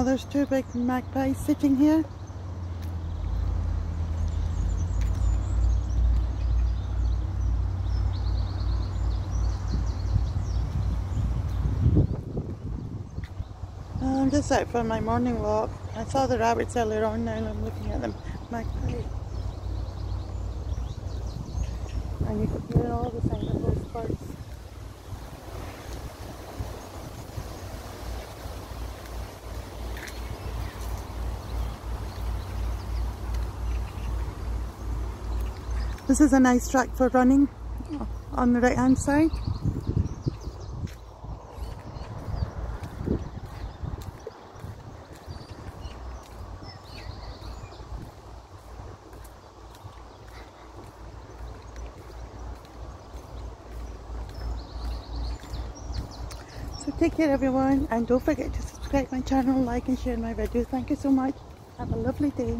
Oh, there's two big magpies sitting here. I'm just out for my morning walk. I saw the rabbits earlier on now I'm looking at them. Magpie. And you can hear all the sound of those birds. This is a nice track for running on the right hand side. So take care everyone and don't forget to subscribe my channel, like and share my video. Thank you so much. Have a lovely day.